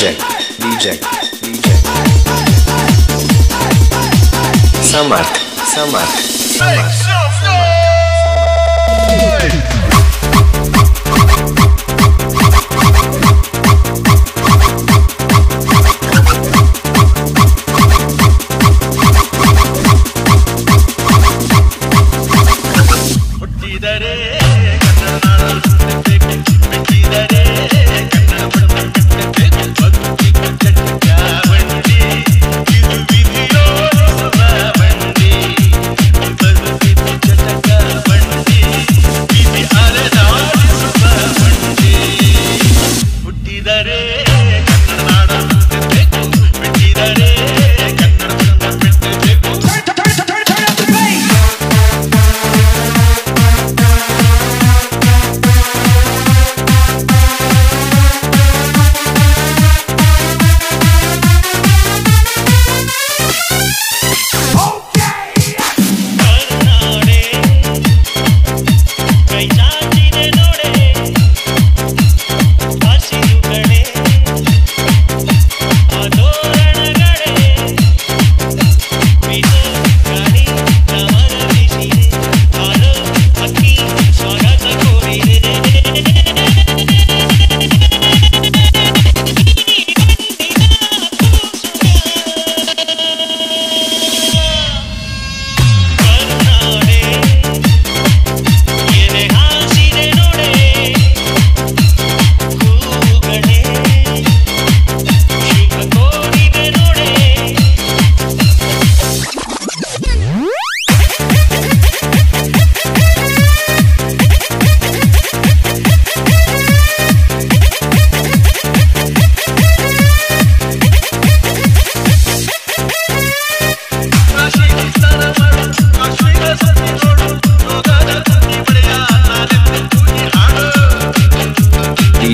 DJ, DJ, DJ. Samart, Samart, Samar. Make some noise!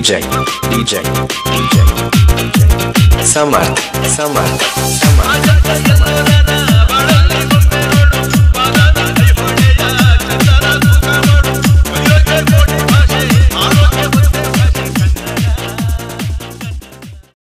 DJ, DJ, DJ, Summer, summer, summer.